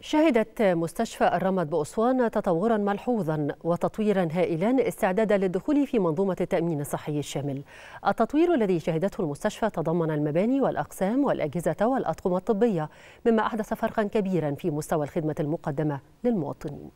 شهدت مستشفى الرمد بأسوان تطورا ملحوظا وتطويرا هائلا استعدادا للدخول في منظومة التأمين الصحي الشامل. التطوير الذي شهدته المستشفى تضمن المباني والأقسام والأجهزة والأطقم الطبية مما أحدث فرقا كبيرا في مستوى الخدمة المقدمة للمواطنين.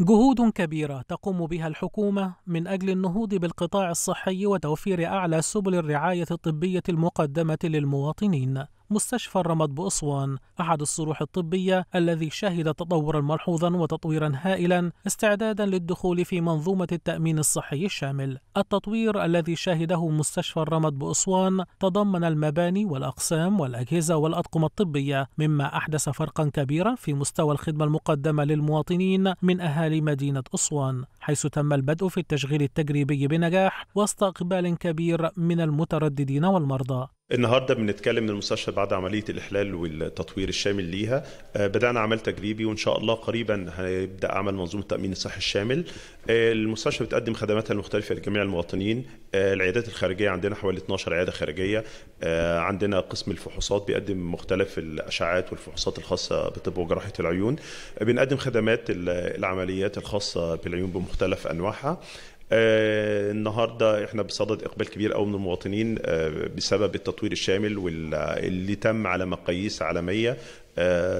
جهود كبيرة تقوم بها الحكومة من أجل النهوض بالقطاع الصحي وتوفير أعلى سبل الرعاية الطبية المقدمة للمواطنين. مستشفى الرمد بأسوان. أحد الصروح الطبية الذي شهد تطورا ملحوظا وتطويرا هائلا استعدادا للدخول في منظومة التأمين الصحي الشامل. التطوير الذي شهده مستشفى الرمد بأسوان تضمن المباني والأقسام والأجهزة والأطقم الطبية مما أحدث فرقا كبيرا في مستوى الخدمة المقدمة للمواطنين من أهالي مدينة أسوان حيث تم البدء في التشغيل التجريبي بنجاح وسط إقبال كبير من المترددين والمرضى. النهارده بنتكلم من المستشفى بعد عملية الإحلال والتطوير الشامل ليها. بدأنا عمل تجريبي وإن شاء الله قريبا هيبدأ عمل منظومة التامين الصحي الشامل. المستشفى بتقدم خدماتها المختلفة لجميع المواطنين. العيادات الخارجية عندنا حوالي 12 عيادة خارجية. عندنا قسم الفحوصات بيقدم مختلف الأشعاعات والفحوصات الخاصة بطب وجراحة العيون. بنقدم خدمات العمليات الخاصة بالعيون بمختلف أنواعها. آه النهارده إحنا بصدد اقبال كبير قوي من المواطنين آه بسبب التطوير الشامل واللي تم على مقاييس عالمية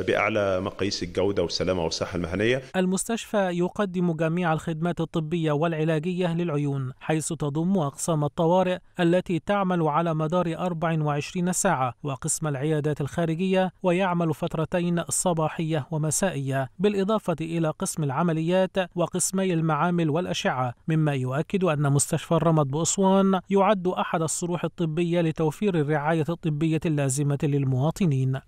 بأعلى مقاييس الجودة والسلامة والصحة المهنية. المستشفى يقدم جميع الخدمات الطبية والعلاجية للعيون حيث تضم أقسام الطوارئ التي تعمل على مدار 24 ساعة وقسم العيادات الخارجية ويعمل فترتين صباحية ومسائية بالإضافة إلى قسم العمليات وقسمي المعامل والأشعة مما يؤكد أن مستشفى الرمد بأسوان يعد أحد الصروح الطبية لتوفير الرعاية الطبية اللازمة للمواطنين.